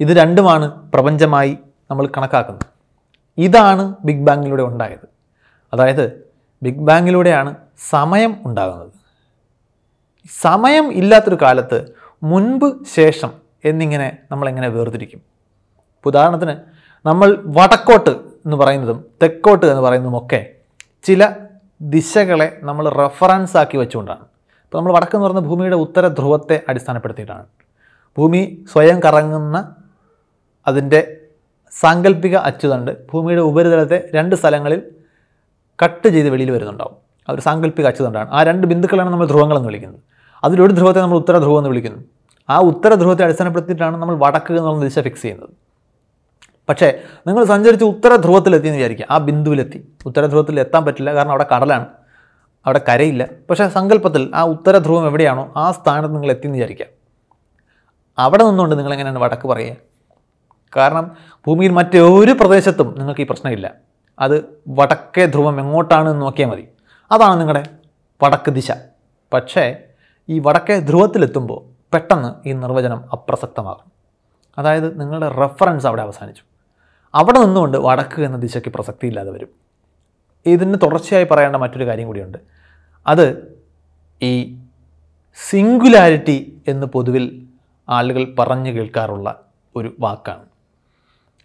ഇത് രണ്ടുമാണ് പ്രപഞ്ചമായി നമ്മൾ കണക്കാക്കുന്നത്. ഇതാണ് ബിഗ് ബാങ്ങിലൂടെ ഉണ്ടായത്. അതായത് ബിഗ് ബാങ്ങിലൂടെയാണ് സമയം ഉണ്ടാകുന്നത്. സമയം ഇല്ലാത്തൊരു കാലത്ത് മുൻപ് ശേഷം എന്നിങ്ങനെ നമ്മളെങ്ങനെ വേർതിരിക്കും? ഉദാഹരണത്തിന് നമ്മൾ വടക്കോട്ട് എന്ന് പറയുന്നതും തെക്കോട്ട് എന്ന് പറയുന്നതുമൊക്കെ ചില ദിശകളെ നമ്മൾ റെഫറൻസ് ആക്കി വെച്ചുകൊണ്ടാണ്. ഇപ്പോൾ നമ്മൾ വടക്ക് എന്ന് പറയുന്ന ഭൂമിയുടെ ഉത്തര ധ്രുവത്തെ അടിസ്ഥാനപ്പെടുത്തിയിട്ടാണ്. ഭൂമി സ്വയം കറങ്ങുന്ന അതിന്റെ സാങ്കല്പിക അച്ചുതണ്ട് ഭൂമിയുടെ ഉപരിതലത്തെ രണ്ട് സ്ഥലങ്ങളിൽ കട്ട് ചെയ്ത് വെളിയിൽ വരുന്നുണ്ടാവും. ഒരു സാങ്കല്പിക അച്ചുതണ്ടാണ്. ആ രണ്ട് ബിന്ദുക്കളാണ് നമ്മൾ ധ്രുവങ്ങളെന്ന് വിളിക്കുന്നത്. അതിലൊരു ധ്രുവത്തെ നമ്മൾ ഉത്തര ധ്രുവം എന്ന് വിളിക്കുന്നു. ആ ഉത്തര ധ്രുവത്തെ അടിസ്ഥാനപ്പെടുത്തിയിട്ടാണ് നമ്മൾ വടക്ക് എന്നുള്ള ദിശ ഫിക്സ് ചെയ്യുന്നത്. പക്ഷേ നിങ്ങൾ സഞ്ചരിച്ച് ഉത്തര ധ്രുവത്തിലെത്തി എന്ന് വിചാരിക്കുക. ആ ബിന്ദുവിലെത്തി. ഉത്തര ധ്രുവത്തിൽ എത്താൻ പറ്റില്ല. കാരണം അവിടെ കടലാണ്. അവിടെ കരയില്ല. പക്ഷേ സങ്കല്പത്തിൽ ആ ഉത്തര ധ്രുവം എവിടെയാണോ ആ സ്ഥാനത്ത് നിങ്ങൾ എത്തി എന്ന് വിചാരിക്കുക. അവിടെ നിന്നുകൊണ്ട് നിങ്ങൾ എങ്ങനെയാണ് വടക്ക് പറയുക? കാരണം ഭൂമിയിൽ മറ്റൊരു പ്രദേശത്തും നിങ്ങൾക്ക് ഈ പ്രശ്നമില്ല. അത് വടക്കേ ധ്രുവം എങ്ങോട്ടാണ് എന്ന് നോക്കിയാൽ മതി. അതാണ് നിങ്ങളുടെ വടക്ക് ദിശ. പക്ഷേ ഈ വടക്കേ ധ്രുവത്തിലെത്തുമ്പോൾ പെട്ടെന്ന് ഈ നിർവചനം അപ്രസക്തമാകും. അതായത് നിങ്ങളുടെ റെഫറൻസ് അവിടെ അവസാനിച്ചു. അവിടെ നിന്നുകൊണ്ട് വടക്ക് എന്ന ദിശയ്ക്ക് പ്രസക്തിയില്ലാതെ വരും. ഇതിന് തുടർച്ചയായി പറയേണ്ട മറ്റൊരു കാര്യം കൂടിയുണ്ട്. അത് ഈ സിംഗുലാരിറ്റി എന്ന് പൊതുവിൽ ആളുകൾ പറഞ്ഞു കേൾക്കാറുള്ള ഒരു വാക്കാണ്.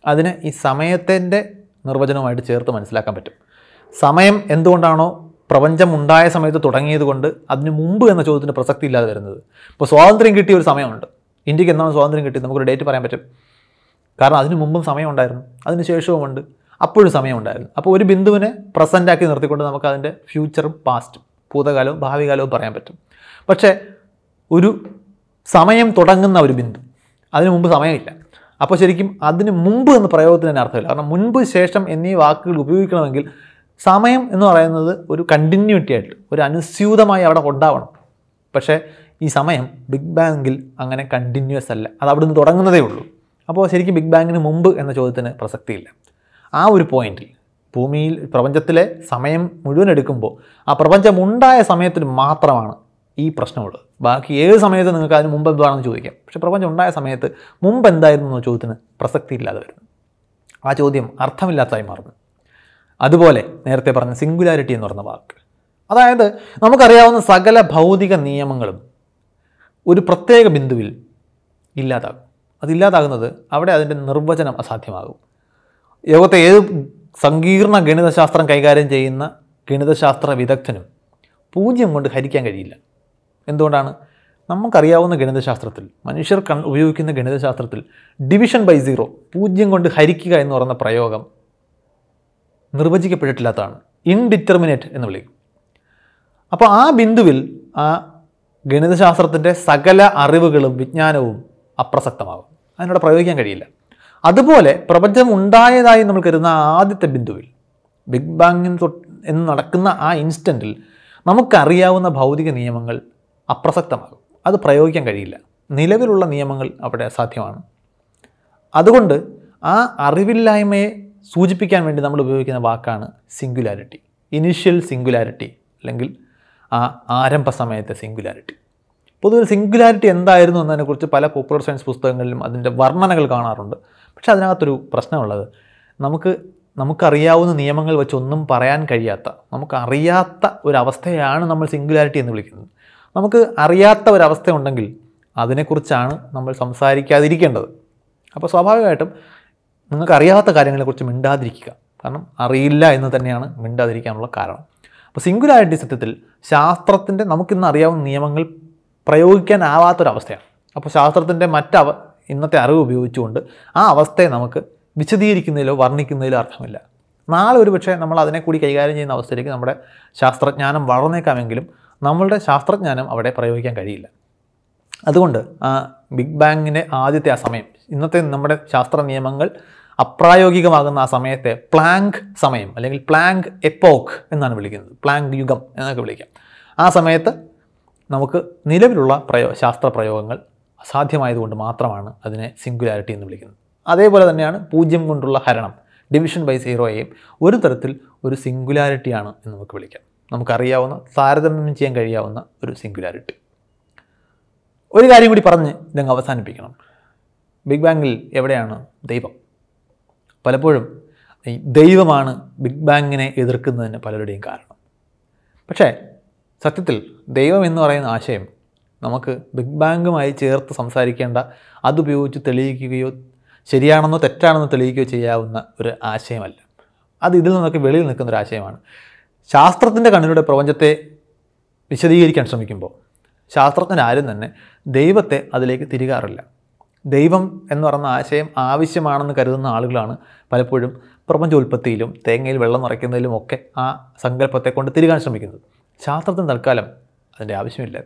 അതിന് ഈ സമയത്തിന്റെ നിർവചനവുമായിട്ട് ചേർത്ത് മനസ്സിലാക്കാൻ പറ്റും. സമയം എന്തുകൊണ്ടാണോ പ്രപഞ്ചം ഉണ്ടായ സമയത്ത് തുടങ്ങിയത് കൊണ്ട് അതിന് മുമ്പ് എന്ന ചോദ്യത്തിന് പ്രസക്തി ഇല്ലാതെ വരുന്നത്. ഇപ്പോൾ സ്വാതന്ത്ര്യം കിട്ടിയ ഒരു സമയമുണ്ട്. ഇന്ത്യയ്ക്ക് എന്നാണ് സ്വാതന്ത്ര്യം കിട്ടിയത്? നമുക്കൊരു ഡേറ്റ് പറയാൻ പറ്റും. കാരണം അതിന് മുമ്പും സമയമുണ്ടായിരുന്നു. അതിന് ശേഷവുമുണ്ട്. അപ്പോഴും സമയമുണ്ടായിരുന്നു. അപ്പോൾ ഒരു ബിന്ദുവിനെ പ്രസന്റാക്കി നിർത്തിക്കൊണ്ട് നമുക്ക് അതിന്റെ ഫ്യൂച്ചറും പാസ്റ്റും ഭൂതകാലവും ഭാവികാലവും പറയാൻ പറ്റും. പക്ഷേ ഒരു സമയം തുടങ്ങുന്ന ഒരു ബിന്ദു അതിനു മുമ്പ് സമയമില്ല. അപ്പോൾ ശരിക്കും അതിന് മുമ്പ് എന്ന പ്രയോഗത്തിന് തന്നെ അർത്ഥമില്ല. കാരണം മുൻപ് ശേഷം എന്നീ വാക്കുകൾ ഉപയോഗിക്കണമെങ്കിൽ സമയം എന്ന് പറയുന്നത് ഒരു കണ്ടിന്യൂറ്റി ആയിട്ട് ഒരു അനുസ്യൂതമായി അവിടെ ഉണ്ടാവണം. പക്ഷേ ഈ സമയം ബിഗ് ബാങ്കിൽ അങ്ങനെ കണ്ടിന്യൂസ് അല്ല. അത് അവിടെ നിന്ന് തുടങ്ങുന്നതേ ഉള്ളൂ. അപ്പോൾ ശരിക്കും ബിഗ് ബാങ്കിന് മുമ്പ് എന്ന ചോദ്യത്തിന് പ്രസക്തിയില്ല. ആ ഒരു പോയിന്റിൽ ഭൂമിയിൽ പ്രപഞ്ചത്തിലെ സമയം മുഴുവൻ എടുക്കുമ്പോൾ ആ പ്രപഞ്ചം ഉണ്ടായ സമയത്തിന് മാത്രമാണ് ഈ പ്രശ്നമുള്ളത് ബാക്കി ഏത് സമയത്ത് നിങ്ങൾക്ക് അതിന് മുമ്പ് എന്താണെന്ന് ചോദിക്കാം. പക്ഷേ പ്രപഞ്ചം ഉണ്ടായ സമയത്ത് മുമ്പ് എന്തായിരുന്നു എന്ന ചോദ്യത്തിന് പ്രസക്തി ഇല്ലാതെ വരുന്നു. ആ ചോദ്യം അർത്ഥമില്ലാത്തതായി മാറുന്നു. അതുപോലെ നേരത്തെ പറഞ്ഞ സിംഗുലാരിറ്റി എന്ന് പറഞ്ഞ വാക്ക്. അതായത് നമുക്കറിയാവുന്ന സകല ഭൗതിക നിയമങ്ങളും ഒരു പ്രത്യേക ബിന്ദുവിൽ ഇല്ലാതാകും. അതില്ലാതാകുന്നത് അവിടെ അതിന്റെ നിർവചനം അസാധ്യമാകും. യോഗത്തെ ഏത് സങ്കീർണ ഗണിതശാസ്ത്രം കൈകാര്യം ചെയ്യുന്ന ഗണിതശാസ്ത്ര വിദഗ്ധനും പൂജ്യം കൊണ്ട് ഹരിക്കാൻ കഴിയില്ല. എന്തുകൊണ്ടാണ്? നമുക്കറിയാവുന്ന ഗണിതശാസ്ത്രത്തിൽ മനുഷ്യർ കൺ ഉപയോഗിക്കുന്ന ഗണിതശാസ്ത്രത്തിൽ ഡിവിഷൻ ബൈ സീറോ പൂജ്യം കൊണ്ട് ഹരിക്കുക എന്ന് പറയുന്ന പ്രയോഗം നിർവചിക്കപ്പെട്ടിട്ടില്ലാത്തതാണ്. ഇൻഡിറ്റർമിനേറ്റ് എന്ന് വിളിക്കും. അപ്പോൾ ആ ബിന്ദുവിൽ ആ ഗണിതശാസ്ത്രത്തിന്റെ സകല അറിവുകളും വിജ്ഞാനവും അപ്രസക്തമാകും. അതിനോട് പ്രയോഗിക്കാൻ കഴിയില്ല. അതുപോലെ പ്രപഞ്ചം ഉണ്ടായതായി നമ്മൾ കരുതുന്ന ആദ്യത്തെ ബിന്ദുവിൽ ബിഗ് ബാങ്ങിന് തൊട്ട് എന്ന് നടക്കുന്ന ആ ഇൻസ്റ്റന്റിൽ നമുക്കറിയാവുന്ന ഭൗതിക നിയമങ്ങൾ അപ്രസക്തമാകും. അത് പ്രയോഗിക്കാൻ കഴിയില്ല. നിലവിലുള്ള നിയമങ്ങൾ അവിടെ സാധ്യമാണ് അതുകൊണ്ട് ആ അറിവില്ലായ്മയെ സൂചിപ്പിക്കാൻ വേണ്ടി നമ്മൾ ഉപയോഗിക്കുന്ന വാക്കാണ് സിംഗുലാരിറ്റി ഇനിഷ്യൽ സിംഗുലാരിറ്റി അല്ലെങ്കിൽ ആ ആരംഭ സമയത്തെ സിംഗുലാരിറ്റി പൊതുവെ സിംഗുലാരിറ്റി എന്തായിരുന്നു എന്നതിനെക്കുറിച്ച് പല പോപ്പുലർ സയൻസ് പുസ്തകങ്ങളിലും അതിന്റെ വർണനകൾ കാണാറുണ്ട്. പക്ഷേ അതിനകത്തൊരു പ്രശ്നമുള്ളത്. നമുക്ക് നമുക്കറിയാവുന്ന നിയമങ്ങൾ വെച്ചൊന്നും പറയാൻ കഴിയാത്ത നമുക്കറിയാത്ത ഒരവസ്ഥയാണ് നമ്മൾ സിംഗുലാരിറ്റി എന്ന് വിളിക്കുന്നത്. നമുക്ക് അറിയാത്ത ഒരവസ്ഥ ഉണ്ടെങ്കിൽ അതിനെക്കുറിച്ചാണ് നമ്മൾ സംസാരിക്കാതിരിക്കേണ്ടത്. അപ്പോൾ സ്വാഭാവികമായിട്ടും നിങ്ങൾക്ക് അറിയാത്ത കാര്യങ്ങളെക്കുറിച്ച് മിണ്ടാതിരിക്കുക. കാരണം അറിയില്ല എന്ന് തന്നെയാണ് മിണ്ടാതിരിക്കാനുള്ള കാരണം. അപ്പോൾ സിംഗുലാരിറ്റി സത്യത്തിൽ ശാസ്ത്രത്തിന്റെ നമുക്കിന്ന് അറിയാവുന്ന നിയമങ്ങൾ പ്രയോഗിക്കാനാവാത്തൊരവസ്ഥയാണ്. അപ്പോൾ ശാസ്ത്രത്തിന്റെ മറ്റവ ഇന്നത്തെ അറിവ് ഉപയോഗിച്ചുകൊണ്ട് ആ അവസ്ഥയെ നമുക്ക് വിശദീകരിക്കുന്നതിലോ വർണിക്കുന്നതിലോ അർത്ഥമില്ല. നാളെ ഒരു പക്ഷേ നമ്മൾ അതിനെ കൂടി കൈകാര്യം ചെയ്യുന്ന അവസ്ഥയിലേക്ക് നമ്മുടെ ശാസ്ത്രജ്ഞാനം വളർന്നേക്കാമെങ്കിലും നമ്മളുടെ ശാസ്ത്രജ്ഞാനം അവിടെ പ്രയോഗിക്കാൻ കഴിയില്ല. അതുകൊണ്ട് ആ ബിഗ് ബാങ്ങിന്റെ ആദ്യത്തെ ആ സമയം ഇന്നത്തെ നമ്മുടെ ശാസ്ത്ര നിയമങ്ങൾ അപ്രായോഗികമാകുന്ന ആ സമയത്തെ പ്ലാങ്ക് സമയം അല്ലെങ്കിൽ പ്ലാങ്ക് എപ്പോക്ക് എന്നാണ് വിളിക്കുന്നത്. പ്ലാങ്ക് യുഗം എന്നൊക്കെ വിളിക്കാം. ആ സമയത്ത് നമുക്ക് നിലവിലുള്ള പ്രയോ ശാസ്ത്ര പ്രയോഗങ്ങൾ അസാധ്യമായതുകൊണ്ട് മാത്രമാണ് അതിനെ സിംഗുലാരിറ്റി എന്ന് വിളിക്കുന്നത്. അതേപോലെ തന്നെയാണ് പൂജ്യം കൊണ്ടുള്ള ഹരണം ഡിവിഷൻ ബൈ സീറോയെയും ഒരു തരത്തിൽ ഒരു സിംഗുലാരിറ്റിയാണ് എന്ന് നമുക്ക് വിളിക്കാം. നമുക്കറിയാവുന്ന താരതമ്യം ചെയ്യാൻ കഴിയാവുന്ന ഒരു സിംഗുലാരിറ്റി ഒരു കാര്യം കൂടി പറഞ്ഞ് ഇതങ്ങ് അവസാനിപ്പിക്കണം. ബിഗ് ബാങ്ങിൽ എവിടെയാണ് ദൈവം? പലപ്പോഴും ഈ ദൈവമാണ് ബിഗ് ബാങ്ങിനെ എതിർക്കുന്നതിന് പലരുടെയും കാരണം. പക്ഷേ സത്യത്തിൽ ദൈവം എന്ന് പറയുന്ന ആശയം നമുക്ക് ബിഗ് ബാങ്കുമായി ചേർത്ത് സംസാരിക്കേണ്ട അതുപയോഗിച്ച് തെളിയിക്കുകയോ ശരിയാണെന്നോ തെറ്റാണെന്നോ തെളിയിക്കുകയോ ചെയ്യാവുന്ന ഒരു ആശയമല്ല. അത് ഇതിൽ നിന്നൊക്കെ വെളിയിൽ നിൽക്കുന്ന ഒരു ആശയമാണ്. ശാസ്ത്രത്തിന്റെ കണ്ണിലൂടെ പ്രപഞ്ചത്തെ വിശദീകരിക്കാൻ ശ്രമിക്കുമ്പോൾ ശാസ്ത്രജ്ഞനാരും തന്നെ ദൈവത്തെ അതിലേക്ക് തിരികാറില്ല. ദൈവം എന്ന് പറയുന്ന ആശയം ആവശ്യമാണെന്ന് കരുതുന്ന ആളുകളാണ് പലപ്പോഴും പ്രപഞ്ചോൽപ്പത്തിയിലും തേങ്ങയിൽ വെള്ളം നിറയ്ക്കുന്നതിലും ഒക്കെ ആ സങ്കല്പത്തെ കൊണ്ട് തിരികാൻ ശ്രമിക്കുന്നത്. ശാസ്ത്രത്തിന് തൽക്കാലം അതിന്റെ ആവശ്യമില്ല.